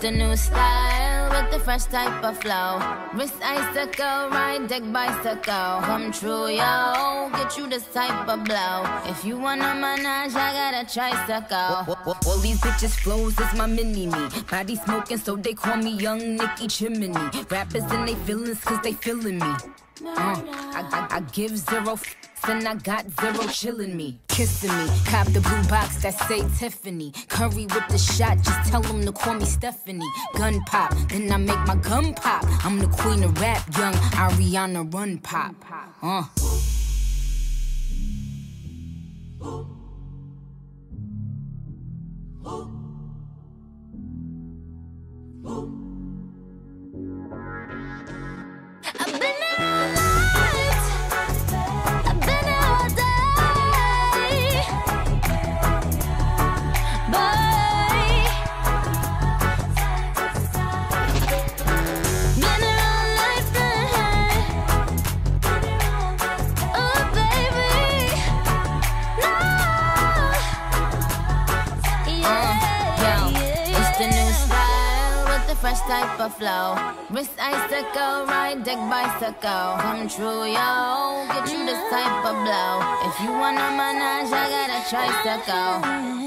the new style with the fresh type of flow. Wrist icicle, ride deck bicycle. Come true, yo. Get you this type of blow. If you wanna manage, I got a tricycle. All these bitches flows is my mini me. Body smoking, so they call me Young Nicky Chimney. Rappers and they feelings, cause they feeling me. Uh, I, I, I give zero f- and I got zero chillin' me, kissing me. Cop the blue box that say Tiffany. Curry with the shot, just tell them to call me Stephanie. Gun pop, then I make my gun pop. I'm the queen of rap, young Ariana Run Pop. Uh. Fresh type of flow. Wrist icicle, ride deck bicycle. Come true, yo. Get you this type of blow. If you wanna manage, I got a tricycle.